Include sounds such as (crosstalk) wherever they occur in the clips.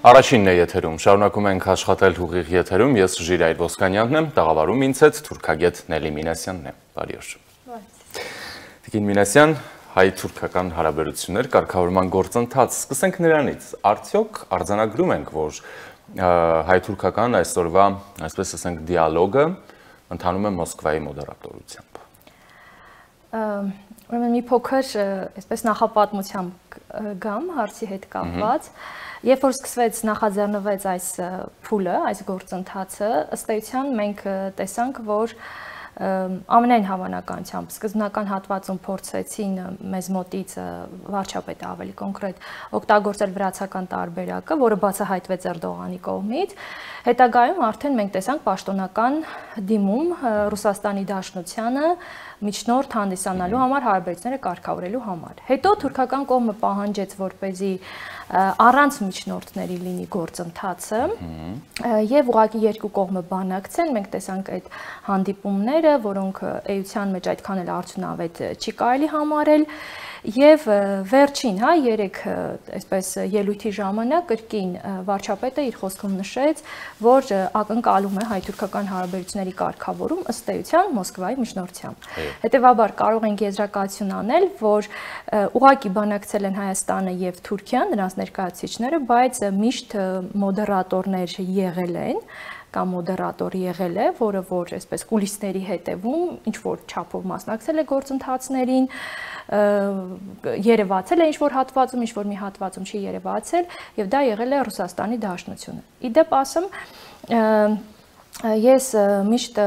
Առաջինն է եթերում։ Շարունակում ենք աշխատել ուղիղ եթերում։ Ես Ժիրայր Ոսկանյանն եմ, տաղավարում ինձ հետ թուրքագետ Նելի Մինասյանն է։ Բարի օր։ Տիկին Մինասյան, հայ-թուրքական հարաբերություններ կարգավորման գործընթաց։ Սկսենք նրանից։ Արդյոք արձանագրում ենք, որ հայ-թուրքական այսօրվա, այսպես ասենք, դիալոգը ընթանում է Մոսկվայի մոդերատորությամբ։ Ուրեմն մի փոքր, այսպես նախապատմությամբ գամ հարցի հետ կապված։ Երբ որ սկսվեց նախաձեռնվեց այս փուլը, այս գործընթացը, ըստ էության մենք տեսանք, որ ամենայն հավանականությամբ սկզբնական հատվածում փորձեցին մեզ մոտից վարչապետը ավելի կոնկրետ օգտագործել վրացական տարբերակը, որը բացահայտվեց Էրդողանի կողմից։ Հետագայում արդեն մենք տեսանք պաշտոնական դիմում Ռուսաստանի Դաշնությանը միջնորդ հանդիսանալու համար հարաբերությունները կարգավորելու համար։ Հետո թուրքական կողմը պահանջեց, որ เป զի առանց միջնորդների լինի գործընթացը եւ ուղղակի երկու կողմը բանակցեն մենք տեսանք այդ հանդիպումները որոնք էության մեջ այդքան էլ արդյունավետ չի կարելի համարել Եվ վերջին, հա, 3 այսպես ելույթի ժամանակ կրկին վարչապետը իր խոսքում նշեց, որ ակնկալում է հայ-թուրքական հարաբերությունների կարգավորում ըստ էության Մոսկվայի միջնորդությամբ։ Հետևաբար կարող ենք եզրակացություն անել, որ ուղակի բանակցել են Հայաստանը եւ Թուրքիան, նրանց ներկայացուցիչները, բայց միշտ մոդերատորներ եղել են կամ մոդերատոր եղել է, որը որ այսպես կուլիսների հետևում ինչ որ չափով մասնակցել է գործընթացներին, երևացել է ինչ որ հատվածում, ինչ որ մի հատվածում չի երևացել եւ դա եղել է Ռուսաստանի Դաշնությունը։ Իդեպ ասեմ, ես միշտ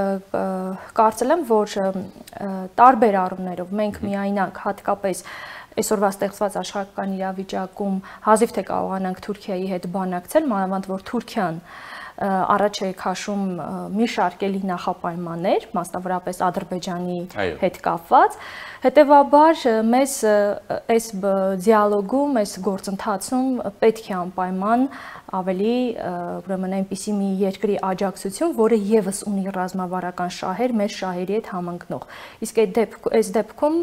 կարծել եմ, որ տարբեր առումներով մենք միայնակ հատկապես այսօրվա ստեղծված աշխարհական իրավիճակում հազիվ թե կարողանանք Թուրքիայի հետ բանակցել, մանավանդ որ Թուրքիան առաջ է քաշում մի շարք էլի նախապայմաններ, մասնավորապես Ադրբեջանի հետ կապված։ Հետևաբար մեզ այս դիալոգում, այս գործընթացում պետք է անպայման ավելի ուրեմն այնպիսի մի երկրի աջակցություն, որը եւս ունի ռազմավարական շահեր մեր շահերի հետ համընկնող։ Իսկ այդ դեպք այս դեպքում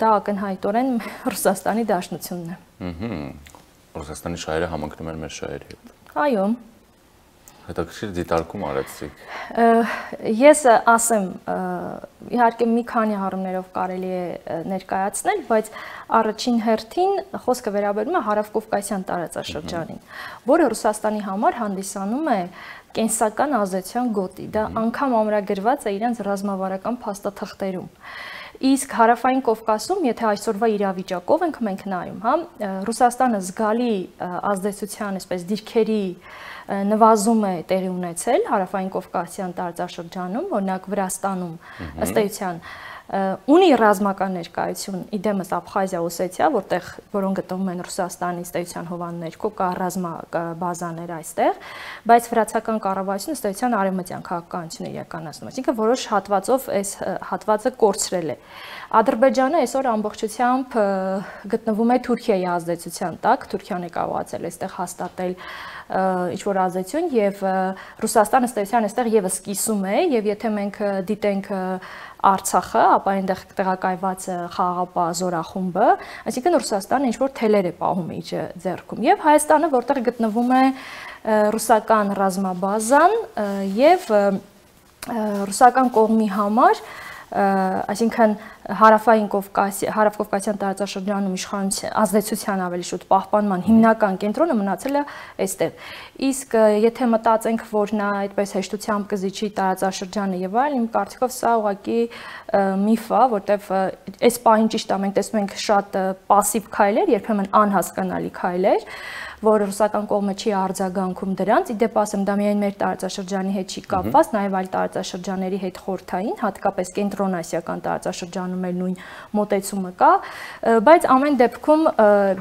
դա ակնհայտորեն (laughs) Ռուսաստանի դաշնությունն է։ Ահա։ Ռուսաստանի շահերը համընկնում են մեր շահերի հետ։ Այո հետաքրքիր դիտարկում արեցիք։ Ես ասեմ, իհարկե մի քանի առումներով կարելի է ներկայացնել, բայց առաջին հերթին խոսքը վերաբերում է Հարավկովկասյան տարածաշրջանին, որը Ռուսաստանի համար հանդիսանում է կենսական ազդեցության գոտի։ Դա անգամ ամրագրված է իրենց ռազմավարական փաստաթղթերում։ Իսկ հարավային Կովկասում, եթե այսօրվա իրավիճակով ենք մենք նայում, հա, Ռուսաստանը զգալի ազդեցության, այսպես դիրքերի նվազում է տեղի ունեցել հարավային Կովկասյան տարածաշրջանում, օրինակ Վրաստանում ըստ էության ունի ռազմական ներկայություն իդեմս Աբխազիա, Օսեթիա, որտեղ որոնք գտնվում են Ռուսաստանի ստեյցիան հովան ներքո կա ռազմա բազաներ այստեղ, բայց վրացական կառավարությունը ստեյցիան արևմտյան քաղաքականություն է իրականացնում, այսինքն որոշ հատվածով այս հատվածը կորցրել է։ Ադրբեջանը այսօր ամբողջությամբ գտնվում է Թուրքիայի ազդեցության տակ, Թուրքիան է կարողացել այստեղ հաստատել ինչ որ ազդեցություն եւ Ռուսաստանը ստեցյան այստեղ եւս կիսում է եւ եթե մենք դիտենք Արցախը, ապա այնտեղ տեղակայված խաղաղապահ զորախումբը, այսինքն Ռուսաստանը ինչ որ թելեր է պահում իր ձեռքում եւ Հայաստանը, որտեղ գտնվում է ռուսական ռազմաբազան եւ ռուսական կողմի համար այսինքն հարավային Կովկասի, հարավկովկասյան տարածաշրջանում իշխանության ազդեցության ավելի շուտ պահպանման հիմնական կենտրոնը մնացել է այստեղ։ Իսկ եթե մտածենք, որ նա այդպես հեշտությամբ կզիջի տարածաշրջանը եւ այլն, իմ կարծիքով սա ուղղակի միֆ է, որտեվ այս պահին ճիշտ է մենք տեսնում ենք շատ пассив քայլեր, երբեմն անհասկանալի քայլեր, որ ռուսական կողմը չի արձագանքում դրանց։ Իդեպ ասեմ, դա միայն մեր տարածաշրջանի հետ չի կապված, նաև այլ տարածաշրջանների հետ խորթային, հատկապես կենտրոնասիական տարածաշրջանում էլ նույն մոտեցումը կա, բայց ամեն դեպքում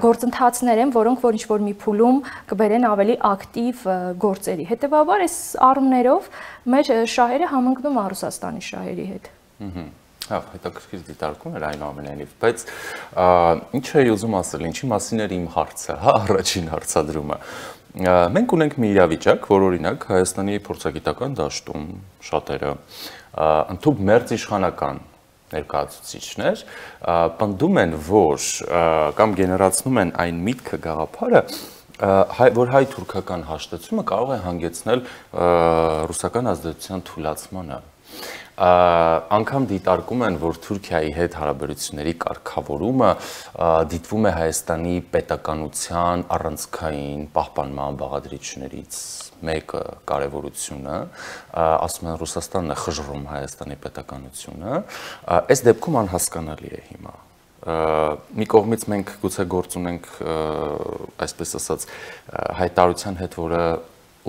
գործընթացներ են, որոնք որ ինչ-որ մի փուլում կբերեն ավելի ակտիվ գործերի։ Հետևաբար այս առումներով մեր շահերը համընկնում է Ռուսաստանի շահերի հետ։ Ահա Հա, հետաքրքիր դիտարկում էր այնուամենայնիվ, բայց ինչ էի ուզում ասել, ինչի մասին էր իմ հարցը, հա, առաջին հարցադրումը։ Մենք ունենք մի իրավիճակ, որ օրինակ Հայաստանի փորձագիտական դաշտում շատերը ընդཐུպ մերձ իշխանական ներկայացուցիչներ պնդում են, որ կամ գեներացնում են այն միտքը գաղափարը, հայ որ հայ-թուրքական հաշտեցումը կարող է հանգեցնել ռուսական ազդեցության թուլացմանը անգամ դիտարկում են, որ Թուրքիայի հետ հարաբերությունների կարգավորումը դիտվում է Հայաստանի պետականության առանցքային պահպանման բաղադրիչներից մեկը կարևորությունը, ասում են Ռուսաստանն է խժռում Հայաստանի պետականությունը, այս դեպքում անհասկանալի է հիմա մի կողմից մենք գուցե գործ ունենք այսպես ասած հայտարարության հետ, որը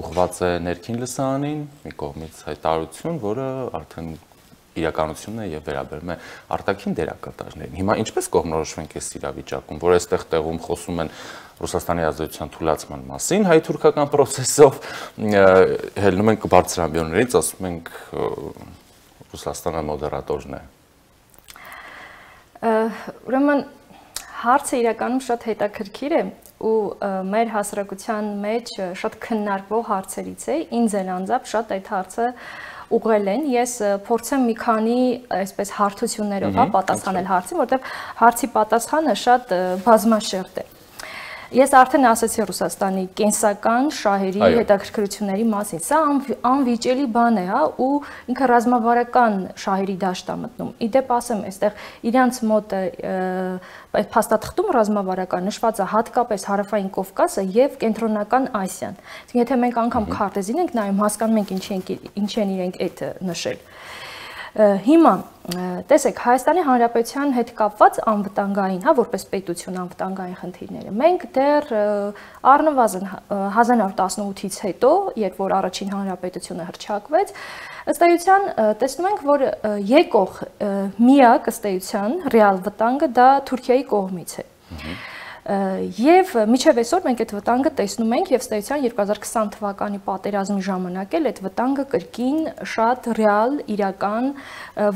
ուղված է ներքին լսարանին, մի կողմից հայտարարություն, որը արդեն իրականությունն է եւ վերաբերում է արտաքին դերակատարներին։ Հիմա ինչպես կողմնորոշվենք այս իրավիճակում, որ այստեղ տեղում խոսում են Ռուսաստանի ազդեցության թույլատման մասին հայ-թուրքական process-ով հելնում ենք բարձրամբյոններից, ասում ենք Ռուսաստանը մոդերատորն է։ Ուրեմն հարցը իրականում շատ հետաքրքիր է ու մեր հասարակության մեջ շատ քննարկվող հարցերից է ինձ են անձամբ շատ այդ հարցը ուղղել են ես փորձեմ մի քանի այսպես հարթություններով հա պատասխանել հարցին որովհետև հարցի պատասխանը շատ բազմաշերտ է Ես արդեն ասացի Ռուսաստանի կենսական շահերի հետաքրքրությունների մասին։ Սա անվիճելի բան է, հա, ու ինքը ռազմավարական շահերի դաշտ է մտնում։ Իդեպ ասեմ, այստեղ իրանց մոտ այդ փաստաթղթում ռազմավարական նշված է հատկապես հարավային Կովկասը եւ կենտրոնական Ասիան։ Իսկ եթե մենք անգամ քարտեզին ենք նայում, հասկանում ենք ինչ են ինչ են իրենք այդ նշել։ Հիմա տեսեք Հայաստանի Հանրապետության հետ կապված անվտանգային, հա, որպես պետություն անվտանգային խնդիրները։ Մենք դեռ առնվազն 1918-ից հետո, երբ որ առաջին հանրապետությունը հրճակվեց, ըստ էության տեսնում ենք, որ եկող միակ ըստ էության ռեալ վտանգը դա Թուրքիայի կողմից է։ Ահա Եվ միջև այսօր մենք այդ վտանգը տեսնում ենք եւ ստեյցիան 2020 թվականի պատերազմի ժամանակ էլ այդ վտանգը կրկին շատ ռեալ, իրական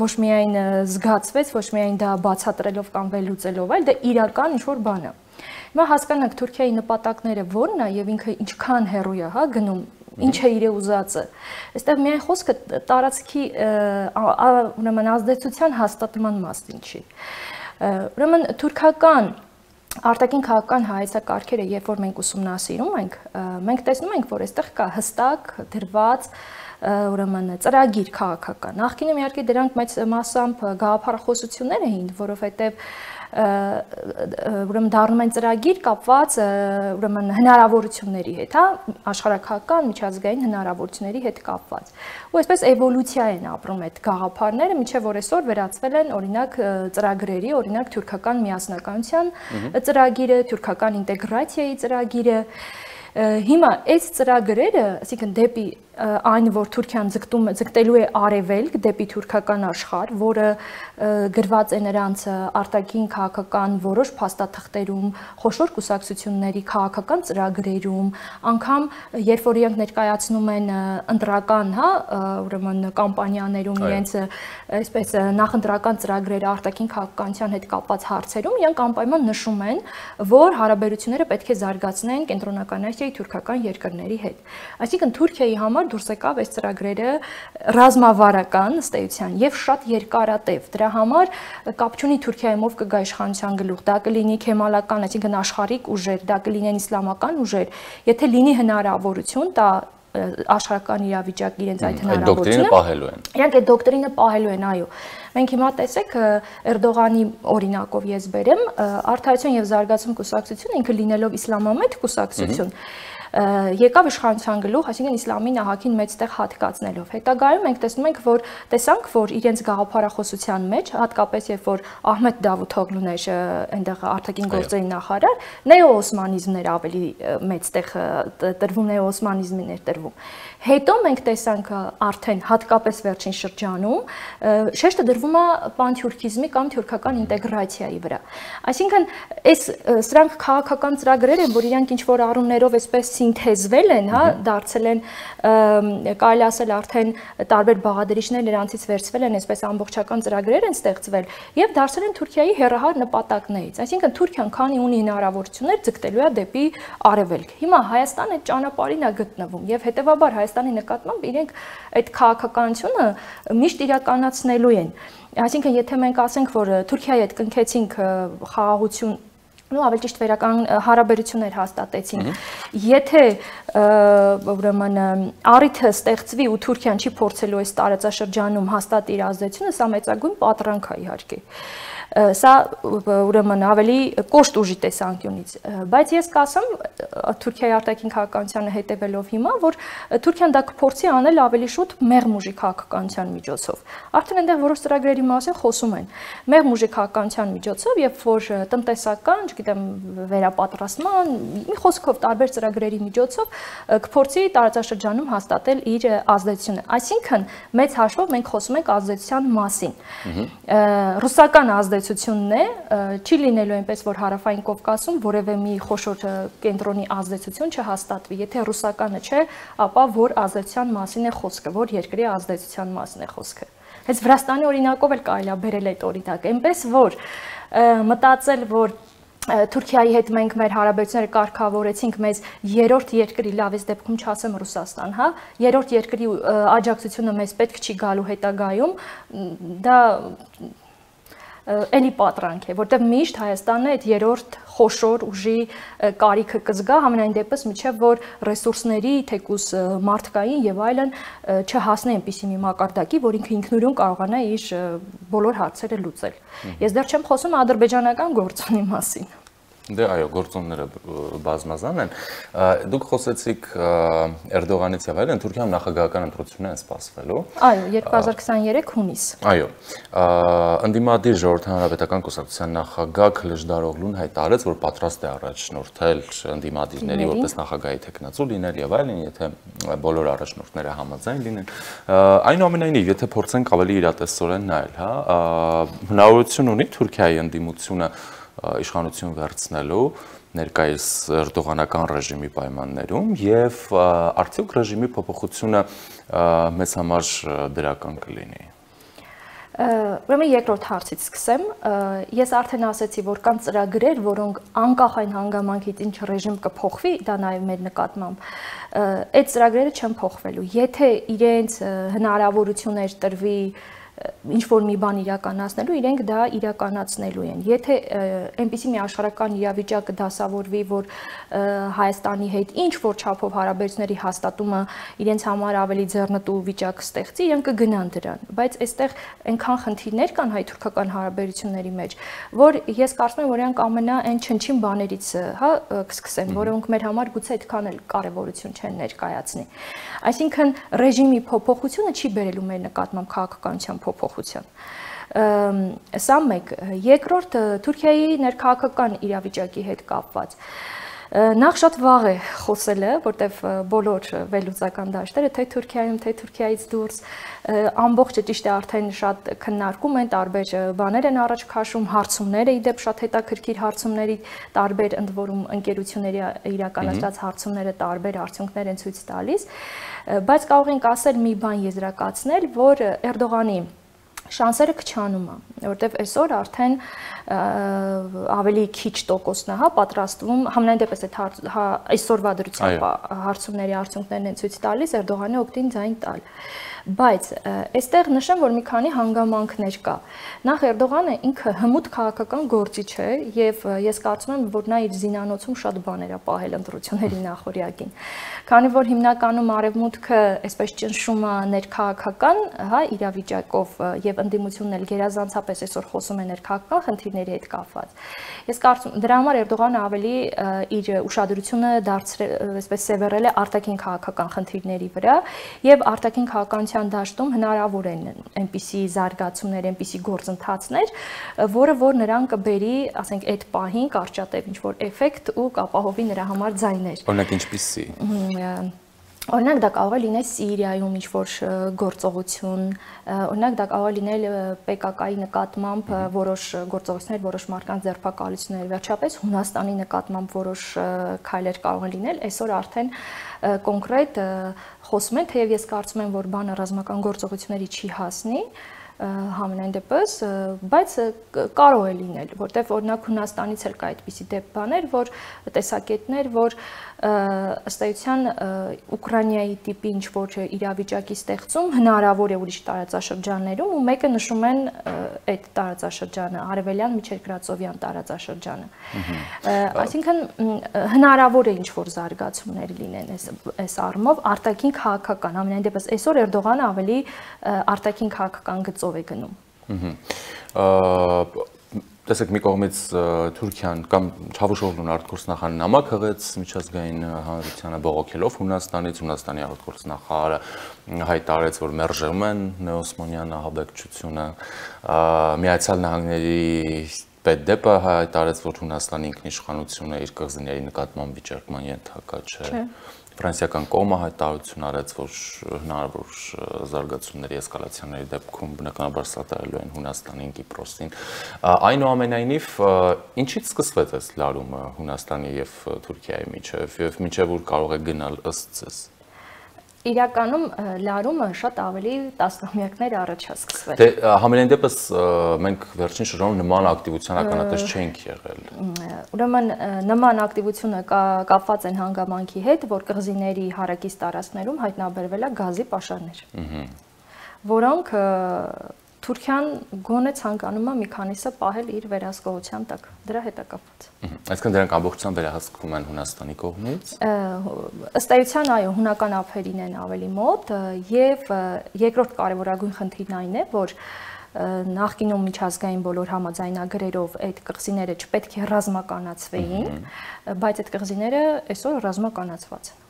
ոչ միայն զգացվեց, ոչ միայն դա բացատրելով կամ վերլուծելով, այլ դա իրական ինչ որ բան է։ Հիմա հասկանանք Թուրքիայի նպատակները ո՞րն է եւ ինքը ինչքան հեռու է, հա, գնում ինչ է իր ուզածը։ Այստեղ միայն խոսքը տարածքի ուրեմն ազդեցության հաստատման մասին չի։ Ուրեմն թուրքական արտաքին քաղաքական հայեցակարգերը, երբ որ մենք ուսումնասիրում ենք, մենք տեսնում ենք, որ այստեղ կա հստակ դրված ուրեմն ծրագիր քաղաքական։ Նախկինում իհարկե դրանք մեծ մասամբ գաղափարախոսություններ էին, որովհետև ուրեմն դառնում են ծրագիր կապված ուրեմն հնարավորությունների հետ, հա, աշխարհակական միջազգային հնարավորությունների հետ կապված։ Ու այսպես էվոլյուցիա են ապրում այդ գաղափարները, միջև որ այսօր վերածվել են օրինակ ծրագրերի, օրինակ թուրքական միասնականության ծրագիրը, թուրքական ինտեգրացիայի ծրագիրը, Հիմա այս ծրագրերը, ասիկն դեպի այն որ Թուրքիան ձգտում ձգտելու է արևելք դեպի թուրքական աշխարհ, որը գրված է նրանց արտաքին քաղաքական որոշ փաստաթղթերում, խոշոր կուսակցությունների քաղաքական ծրագրերում, անգամ երբ որ իրենք ներկայացնում են ընտրական, հա, ուրեմն կամպանիաներում իրենց այսպես նախընտրական ծրագրերը արտաքին քաղաքականության հետ կապված հարցերում, իրենք անպայման նշում են, որ հարաբերությունները պետք է զարգացնեն կենտրոնական Ասիայի թուրքական երկրների հետ։ Այսինքն Թուրքիայի համար դուրս եկավ այս ծրագրերը ռազմավարական ըստ էության եւ շատ երկարատև։ Դրա համար կապ չունի Թուրքիայում ով կգա իշխանության գլուխ, դա կլինի քեմալական, այսինքն աշխարհիկ ուժեր, դա կլինեն իսլամական ուժեր, եթե լինի հնարավորություն, դա աշխարհական իրավիճակի իրենց այդ հնարավորությունը պահելու են։ Իրանք այդ դոկտրինը պահելու են, այո։ Մենք հիմա տեսեք Էրդողանի օրինակով ես բերեմ, Արթայություն եւ զարգացում կուսակցությունը ինքը լինելով իսլամամետ կուսակցություն, եկավ իշխանության գլուխ, այսինքն իսլամի նահագին մեծ տեղ հատկացնելով։ Հետագայում մենք տեսնում ենք, որ տեսանք, որ իրենց գաղափարախոսության մեջ, հատկապես երբ որ Ահմեդ Դավութօղլուն էր այնտեղ արտաքին գործերի նախարար, նեոօսմանիզմն էր ավելի մեծ տեղ տրվում, նեոօսմանիզմին էր տրվում։ Հետո մենք տեսանք արդեն հատկապես վերջին շրջանում շեշտը դրվում է պանթյուրքիզմի կամ թուրքական ինտեգրացիայի վրա։ Այսինքն այս սրանք քաղաքական ծրագրեր են, որ իրանք ինչ որ առումներով այսպես սինթեզվել են, հա, դարձել են կարելի ասել արդեն տարբեր բաղադրիչներ նրանցից վերցվել են, այսպես ամբողջական ծրագրեր են ստեղծվել եւ դարձել են Թուրքիայի հերահար նպատակներից։ Այսինքն Թուրքիան քանի ունի հնարավորություններ ձգտելու է դեպի արևելք։ Հիմա Հայաստանը այդ ճանապարհին է գտնվում եւ հետեւաբար Հայաստանի նկատմամբ իրենք այդ քաղաքականությունը միշտ իրականացնելու են։ Այսինքն եթե մենք ասենք, որ Թուրքիայի հետ կնքեցինք խաղաղություն նո ավելի ճիշտ վերական հարաբերություններ հաստատեցին։ Եթե ուրեմն առիթը ստեղծվի ու Թուրքիան չի փորձելու այս տարածաշրջանում հաստատի իր ազդեցությունը, սա մեծագույն պատրանք է իհարկե սա ուրեմն ավելի կոշտ ուժի տեսանկյունից բայց ես կասեմ Թուրքիայի արտաքին քաղաքականությանը հետևելով հիմա որ Թուրքիան դա կփորձի անել ավելի շուտ մեղմ ուժի քաղաքականության միջոցով արդեն այնտեղ որոշ ծրագրերի մասին խոսում են մեղմ ուժի քաղաքականության միջոցով եւ որ տնտեսական, չգիտեմ, վերապատրաստման, մի խոսքով տարբեր ծրագրերի միջոցով կփորձի տարածաշրջանում հաստատել իր ազդեցությունը։ Այսինքն մեծ հաշվով մենք խոսում ենք ազդեցության մասին։ Ռուսական ազդեցություն ազդեցությունն է, չի լինելու այնպես, որ հարավային Կովկասում որևէ մի խոշոր կենտրոնի ազդեցություն չհաստատվի։ Եթե ռուսականը չէ, ապա որ ազդեցության մասին է խոսքը, որ երկրի ազդեցության մասին է խոսքը։ Հենց Վրաստանի օրինակով էլ կարելի է բերել այդ օրինակ, այնպես որ մտածել, որ Թուրքիայի հետ մենք մեր հարաբերությունները կարգավորեցինք մեզ երրորդ երկրի, լավ էս դեպքում չասեմ Ռուսաստան, հա, երրորդ երկրի աջակցությունը մեզ պետք չի գալու հետագայում, դա էլի պատրանք է, որտեղ միշտ Հայաստանն է այդ երրորդ խոշոր ուժի կարիքը կզգա համենայն դեպս միջև որ ռեսուրսների, թեկուս մարդկային եւ այլն չհասնի այնպիսի մի մակարդակի, որ ինքը ինքնուրույն կարողանա իր բոլոր հարցերը լուծել։ Ես դեռ չեմ խոսում ադրբեջանական գործոնի մասին։ Դե այո, գործոնները բազմազան են։ Դուք խոսեցիք Էրդողանից եւ այլն, Թուրքիայում նախագահական ընտրություններ են սպասվելու։ Այո, 2023 հունիս։ Այո։ Անդիմադիր ժողովրդական հանրապետական կուսակցության նախագահ Քլեժդարօղլուն հայտարարեց, որ պատրաստ է առաջնորդել անդիմադիրների որպես նախագահի տեխնացու լինել եւ այլն, եթե բոլոր առաջնորդները համաձայն լինեն։ Այնուամենայնիվ, եթե փորձենք ավելի իրատեսորեն նայել, հա, հնարավորություն ունի Թուրքիայի ընդդիմությունը իշխանություն վերցնելու ներկայիս Էրդողանական ռեժիմի պայմաններում եւ արդյոք ռեժիմի փոփոխությունը մեզ համար դրական կլինի։ Ուրեմն երկրորդ հարցից սկսեմ։ Ես արդեն ասացի, որ կան ծրագրեր, որոնք անկախ այն հանգամանքից ինչ ռեժիմ կփոխվի, դա նաև մեր նկատմամբ, այդ ծրագրերը չեն փոխվելու։ Եթե իրենց հնարավորություններ տրվի ինչ որ մի բան իրականացնելու, իրենք դա իրականացնելու են։ Եթե այնպիսի մի աշխարհական իրավիճակը դասավորվի, որ Հայաստանի հետ ինչ որ չափով հարաբերությունների հաստատումը իրենց համար ավելի ձեռնտու վիճակ ստեղծի, իրենք կգնան դրան։ Բայց այստեղ այնքան խնդիրներ կան հայ-թուրքական հարաբերությունների մեջ, որ ես կարծում եմ, որ իրանք ամենա այն չնչին բաներից, հա, կսկսեն, որոնք մեր համար գուցե այդքան էլ կարևորություն չեն ներկայացնի։ Այսինքն ռեժիմի փոփոխությունը չի բերելու մեր նկատմամբ քաղաքականության փոփոխության սա մեկ երկրորդ Թուրքիայի ներքաղաքական իրավիճակի հետ կապված Նախ շատ վաղ է խոսելը, որտեվ բոլոր վերլուծական դաշտերը թե Թուրքիայում, թե Թուրքիայից դուրս ամբողջը ճիշտ է արդեն շատ քննարկում են, տարբեր բաներ են առաջ քաշում, հարցումները իդեպ շատ հետաքրքիր հարցումների, տարբեր ընդ որում ընկերությունների իրականացած հարցումները տարբեր արդյունքներ են ցույց տալիս, բայց կարող ենք ասել մի բան եզրակացնել, որ Էրդողանի շանսերը քչանում է, որովհետև այսօր արդեն ավելի քիչ տոկոսն է, հա, պատրաստվում, համենայն դեպս այդ հա, այսօրվա դրությամբ հարցումների արդյունքներն են ցույց տալիս Էրդողանի օգտին ձայն տալ։ Բայց այստեղ նշեմ, որ մի քանի հանգամանքներ կա։ Նախ Էրդողանը ինքը հմուտ քաղաքական գործիչ է եւ ես կարծում եմ, որ նա իր զինանոցում շատ բաներ է պահել ընտրությունների նախորյակին։ Քանի որ հիմնականում արևմուտքը այսպես ճնշում է ներքաղաքական, հա, իրավիճակով եւ ընդդիմությունն էլ գերազանցապես այսօր խոսում է ներքաղաքական խնդիրների հետ կապված։ Ես կարծում դրա համար Էրդողանը ավելի իր ուշադրությունը դարձրել, այսպես սևեռել է արտաքին քաղաքական խնդիրների վրա եւ արտաքին քաղաքականության դաշտում հնարավոր են այնպիսի զարգացումներ, այնպիսի գործընթացներ, որը որ նրան կբերի, ասենք, այդ պահին կարճատև ինչ որ էֆեկտ ու կապահովի նրա համար ձայներ։ Օրինակ ինչպիսի։ Օրինակ դա կարող է լինել Սիրիայում ինչ որ գործողություն, օրինակ դա կարող է լինել PKK-ի նկատմամբ որոշ գործողություններ, որոշ մարդկանց ձերբակալություններ, վերջապես Հունաստանի նկատմամբ որոշ քայլեր կարող են լինել։ Այսօր արդեն կոնկրետ խոսում են, թեև ես կարծում եմ, որ բանը ռազմական գործողությունների չի հասնի, համենայն դեպս, բայց կարող է լինել, որտեվ օրինակ Հունաստանից էլ կա այդպիսի դեպք բաներ, որ տեսակետներ, որ ըստ էության Ուկրաինայի տիպի ինչ որ իրավիճակի ստեղծում հնարավոր է ուրիշ տարածաշրջաններում ու մեկը նշում են այդ տարածաշրջանը, Արևելյան Միջերկրածովյան տարածաշրջանը։ Այսինքն հնարավոր է ինչ որ զարգացումներ լինեն այս այս առումով արտաքին քաղաքական, ամենայն դեպս այսօր Էրդողանը ավելի արտաքին քաղաքական գծով է գնում։ տեսեք մի կողմից Թուրքիան կամ Չավուշօղլուն արտգործնախարարը նամակ հղեց միջազգային հանրությանը բողոքելով Հունաստանից, Հունաստանի արտգործնախարարը հայտարարեց, որ մերժում են նեոսմանյան ահաբեկչությունը, Միացյալ Նահանգների պետդեպը հայտարարեց, որ Հունաստանի ինքնիշխանությունը իր կղզիների նկատմամբ վիճարկման ենթակա չէ։ Չէ ֆրանսիական կողմը հայտարարություն արեց, որ հնարավոր զարգացումների էսկալացիաների դեպքում բնականաբար սատարելու են Հունաստանին, Կիպրոսին։ Այնուամենայնիվ, ինչից սկսվեց այս լարումը Հունաստանի եւ Թուրքիայի միջև եւ միջև որ կարող է գնալ ըստ ձեզ իրականում լարումը շատ ավելի տասնամյակներ առաջ է սկսվել։ Դե համենայն դեպս մենք վերջին շրջանում նման ակտիվության ականատես չենք եղել։ Ուրեմն նման ակտիվությունը կապված են հանգամանքի հետ, որ կղզիների հարակից տարածքներում հայտնաբերվել է գազի պաշարներ։ Որոնք Թուրքիան գոնե ցանկանում է մի քանիսը պահել իր վերահսկողության տակ։ Դրա հետ է կապված։ Այսինքն դրանք ամբողջությամբ վերահսկվում են Հունաստանի կողմից։ Ըստ էության, այո, հունական ափերին են ավելի մոտ եւ երկրորդ կարևորագույն խնդիրն այն է, որ նախկինում միջազգային բոլոր համաձայնագրերով այդ կղզիները չպետք է ռազմականացվեին, բայց այդ կղզիները այսօր ռազմականացված են։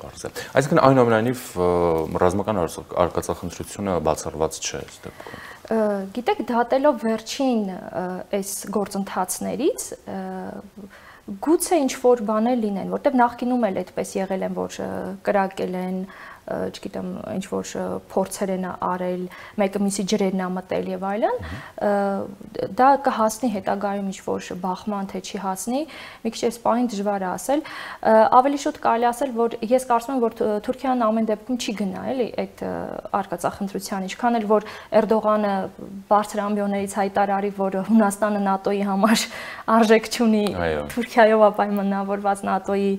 Բարձ է։ Այսինքն այնուամենայնիվ ռազմական արկածախնդրությունը բացառված չէ այս դեպքում։ Գիտեք, դատելով վերջին այս գործընթացներից գուցե ինչ որ բաներ լինեն, որտեղ նախկինում էլ այդպես եղել են, որ կրակել են, չգիտեմ, ինչ որ փորձեր են արել, մեկը մյուսի ջրերն ա մտել եւ այլն, դա կհասնի հետագայում ինչ որ բախման թե չի հասնի, մի քիչ այս պահին դժվար է ասել, ավելի շուտ կարելի ասել, որ ես կարծում եմ, որ Թուրքիան ամեն դեպքում չի գնա, էլի այդ արկածախնդրության, ինչքան էլ որ Էրդողանը բարձր ամբիոններից հայտարարի, որ Հունաստանը ՆԱՏՕ-ի համար արժեք չունի Թուրքիայով ապայմանավորված ՆԱՏՕ-ի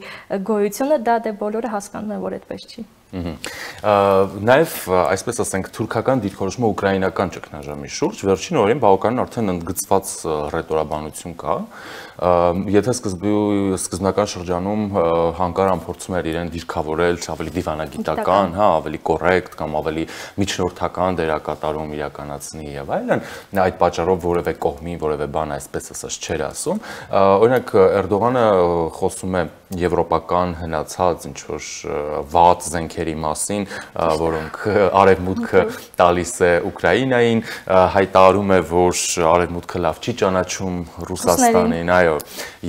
գոյությունը, դա դե բոլորը հասկանում են, որ այդպես չի։ Նաև, այսպես ասենք, թուրքական դիրքորոշումը ուկրաինական ճգնաժամի շուրջ վերջին օրերին բավականին արդեն ընդգծված ռետորաբանություն կա, եթե սկզբնական շրջանում Հանկարան փորձում էր իրեն դիրքավորել ավելի դիվանագիտական, հա, ավելի կոռեկտ կամ ավելի միջնորդական դերակատարում իրականացնի եւ այլն, այդ պատճառով որևէ կողմին որևէ բան այսպես ասած չէր ասում։ Օրինակ Էրդողանը խոսում է եվրոպական հնացած ինչ որ վատ զենքերի մասին, որոնք արևմուտքը տալիս է Ուկրաինային, հայտարարում է, որ արևմուտքը լավ չի ճանաչում Ռուսաստանին, այո,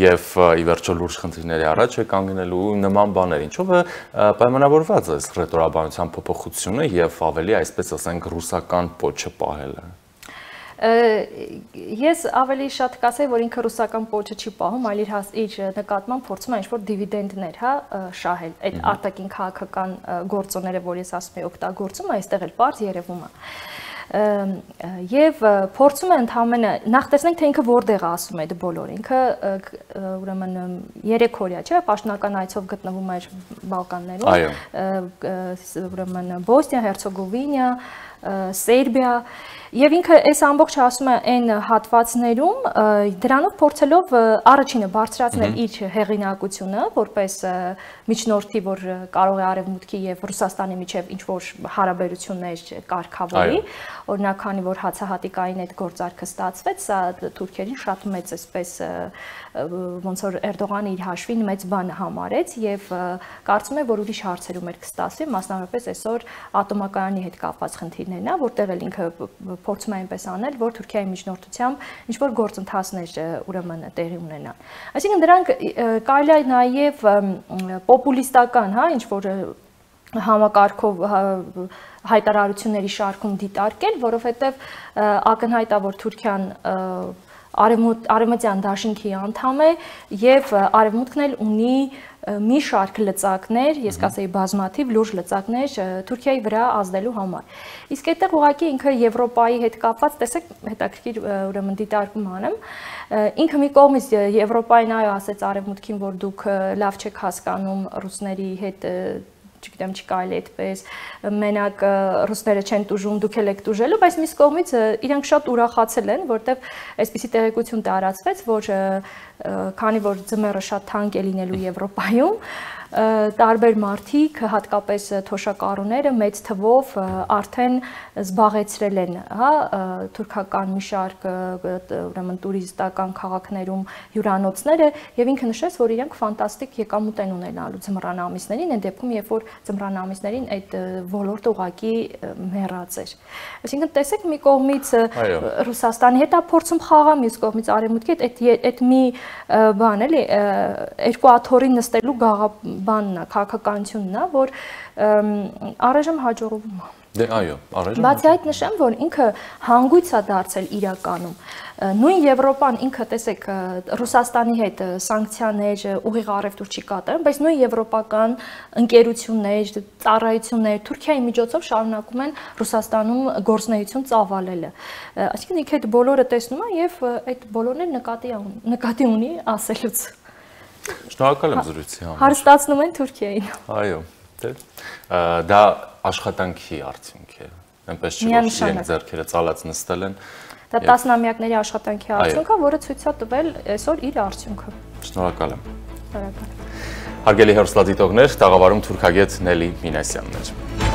եւ ի վերջո լուրջ խնդիրների առաջ է կանգնելու նման բաներ, ինչով է պայմանավորված է ռետորաբանության փոփոխությունը եւ ավելի այսպես ասենք ռուսական պոչը պահելը ես ավելի շատ կասեի, որ ինքը ռուսական պոչը չի պահում, այլ իր իր նկատմամբ փորձում է ինչ-որ դիվիդենդներ, հա, շահել։ Այդ արտաքին քաղաքական գործոնները, որ ես ասում եմ, օգտագործում, այստեղ էլ բարձ երևում է եւ փորձում է ընդհանրապես նախ տեսնենք թե ինքը որտեղ ասում է դա բոլոր ինքը ուրեմն 3 օրյա չէ պաշտոնական այցով գտնվում էր Բալկաններում ուրեմն Բոսնիա, Հերցեգովինա, Սերբիա Եվ ինքը այս ամբողջը ասում է այն հատվածներում դրանով փորձելով առաջինը բարձրացնել իր հեղինակությունը որպես միջնորդի, որ կարող է արևմուտքի եւ Ռուսաստանի միջև ինչ որ հարաբերություններ կարգավորի, օրինակ քանի որ հացահատիկային այդ գործարքը ստացվեց, սա թուրքերին շատ մեծ էսպես ոնց որ Էրդողանը իր հաշվին մեծ բան համարեց եւ կարծում եմ որ ուրիշ հարցերում էր կստացվի, մասնավորապես այսօր ատոմակայանի հետ կապված խնդիրներն է, որտեղ էլ ինքը փորձում է այնպես անել, որ Թուրքիայի միջնորդությամբ ինչ որ գործընթացներ ուրեմն տեղի ունենան։ Այսինքն դրանք կարելի է նաև պոպուլիստական, հա, ինչ որ համակարգով հայտարարությունների շարքում դիտարկել, որովհետև ակնհայտ է, որ Թուրքիան արևմուտյան դաշինքի անդամ է եւ արևմուտքն էլ ունի մի շարք լծակներ, ես կասեի բազմաթիվ լուրջ լծակներ Թուրքիայի վրա ազդելու համար։ Իսկ այդտեղ ուղղակի ինքը Եվրոպայի հետ կապված, տեսեք, հետաքրքիր ուրեմն դիտարկում անեմ, ինքը մի կողմից Եվրոպային այո ասեց արևմուտքին, որ դուք լավ չեք հասկանում ռուսների հետ չգիտեմ, չկարելի այդպես, մենակ ռուսները չեն տուժում, դուք եք տուժելու, բայց մյուս կողմից իրանք շատ ուրախացել են, որտեվ այսպիսի տեղեկություն տարածվեց, որ քանի որ ձմեռը շատ թանկ է լինելու (laughs) Եվրոպայում, տարբեր մարտիկ, հատկապես թոշակառուները մեծ թվով արդեն զբաղեցրել են, հա, թուրքական մի շարք ուրեմն տուրիստական քաղաքներում հյուրանոցները եւ ինքը նշեց, որ իրենք ֆանտաստիկ եկամուտ են ունենալու ձմռան ամիսներին, այն դեպքում, երբ որ ձմռան ամիսներին այդ ոլորտը ուղակի մեռած էր։ Այսինքն տեսեք մի կողմից Ռուսաստանի հետ է փորձում խաղալ, մյուս կողմից արևմուտքի հետ այդ այդ մի բան էլի երկու աթորի նստելու գաղա բանն է, քաղաքականությունն է, որ առայժմ հաջողվում է։ Դե այո, առայժմ։ Բացի այդ նշեմ, որ ինքը հանգույց է դարձել իրականում։ Նույն Եվրոպան ինքը, տեսեք, Ռուսաստանի հետ սանկցիաներ ուղիղ առևտուր չի կատարում, բայց նույն եվրոպական ընկերություններ, ծառայություններ Թուրքիայի միջոցով շարունակում են Ռուսաստանում գործնեություն ծավալելը։ Այսինքն ինքը այդ բոլորը տեսնում է եւ այդ բոլորն նկատի նկատի ունի ասելուց։ Շնորհակալ եմ զրույցի համար։ Հարստացնում են Թուրքիային։ Այո, դե դա աշխատանքի արդյունք է։ Այնպես չէ, որ իրենք ձեռքերը ցալած նստել են։ Դա տասնամյակների աշխատանքի արդյունք է, որը ցույց է տվել այսօր իր արդյունքը։ Շնորհակալ եմ։ Շնորհակալ։ Հարգելի հերոստատիտողներ, տաղավարում թուրքագետ Նելի Մինասյանն էր։